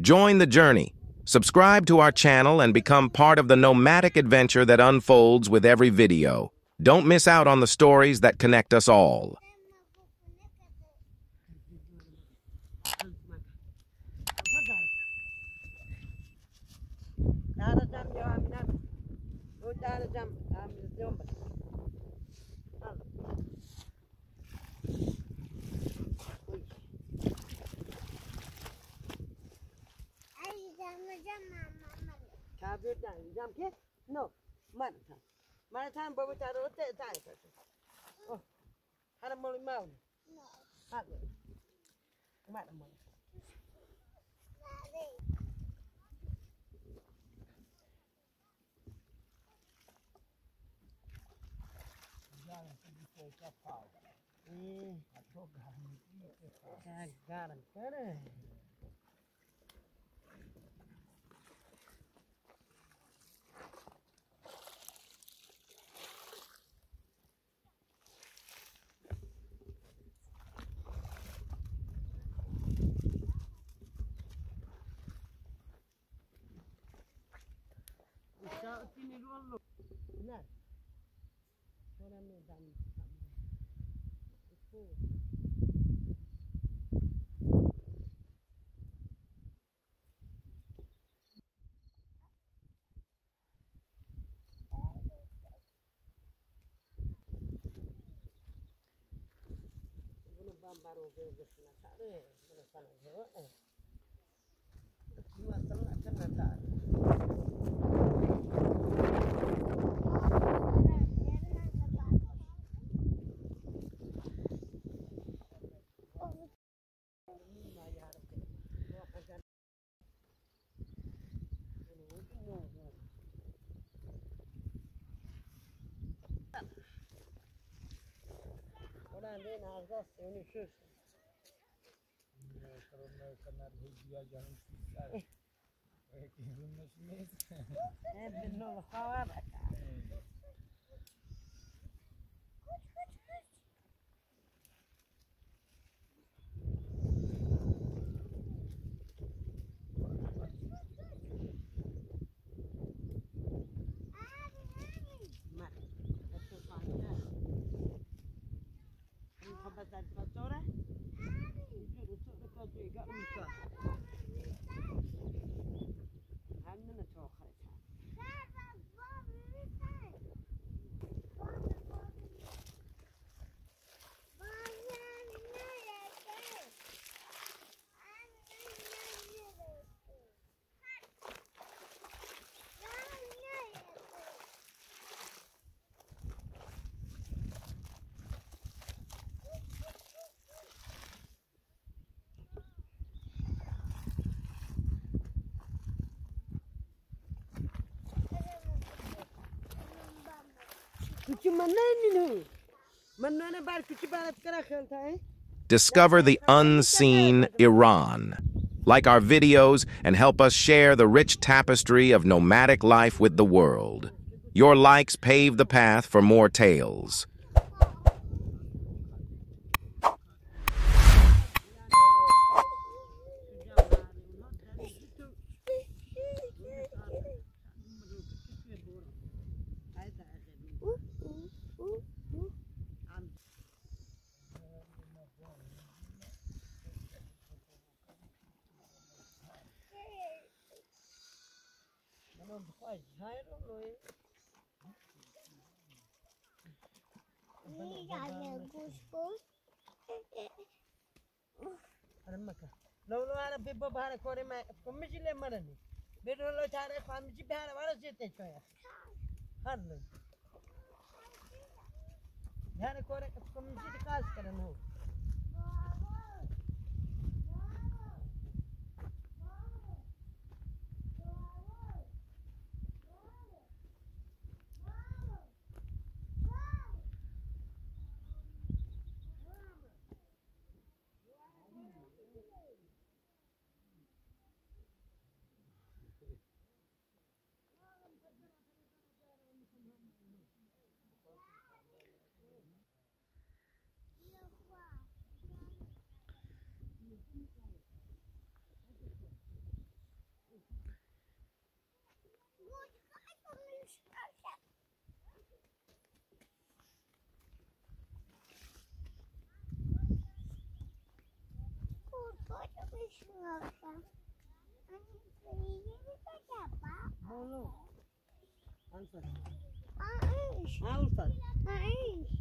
Join the journey. Subscribe to our channel and become part of the nomadic adventure that unfolds with every video. Don't miss out on the stories that connect us all. jamke no mặt, mặt anh manta manta bobo taro te tay, oh hara moli mau no hara mata moli Jangan sampai kapal. Hmm. Atau garam. Garam, garam. Ömer. Önemli ben. Bu. Bunu bambar oluyor, bunu sana, juga eh Hep bir nolu hava bak. Juga muka. Hanya Discover the unseen Iran. Like our videos and help us share the rich tapestry of nomadic life with the world. Your likes pave the path for more tales. නොවනවාර බිබ්බ භාර කොරම කොමිසිිලේ මරණි බිරලෝ චාරය පමිචි භාර වර සිතචොය හරල ධන කොර කොමිසිි කාස් කරනවා Bolo. Answer. Aish. Answer. Aish.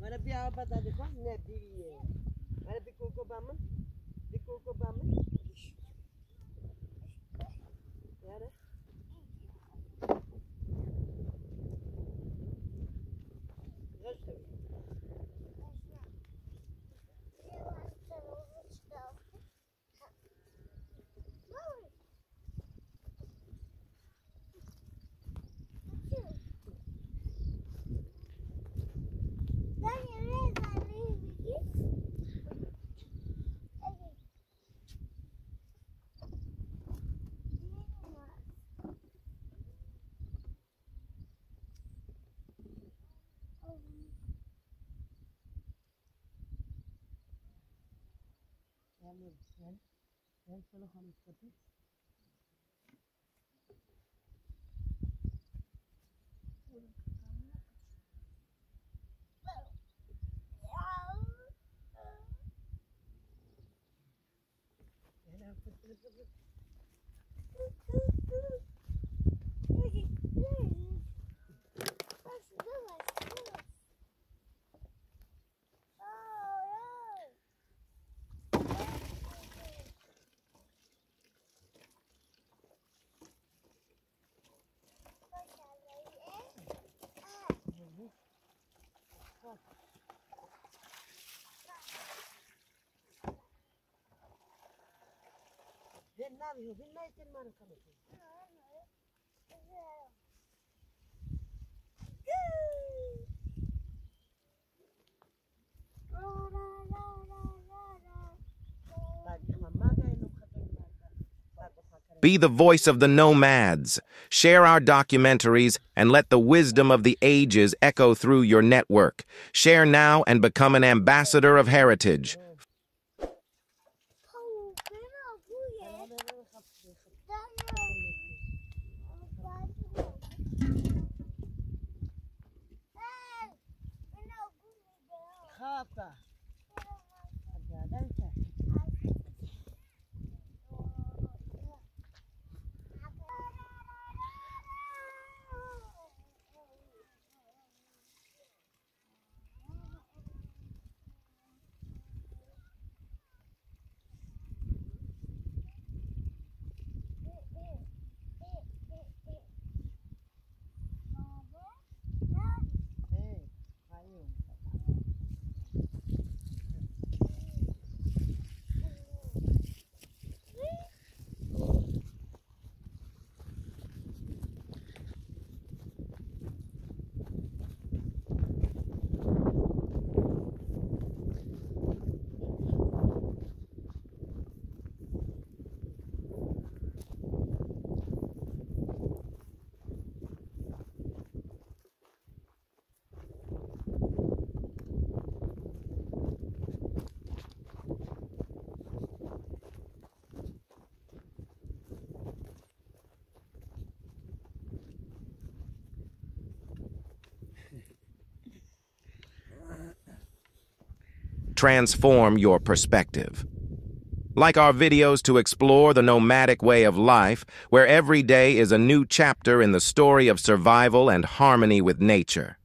Mana apa tadi kok? Nabi. Mana pi koko bamen? Koko bamen? anlıyorum. Yani ben sana hanışlatayım. Yeah, Vietnam, you will not in Manakamakis. Be the voice of the nomads. Share our documentaries and let the wisdom of the ages echo through your network. Share now and become an ambassador of heritage. Khata. Transform your perspective. Like our videos to explore the nomadic way of life, where every day is a new chapter in the story of survival and harmony with nature.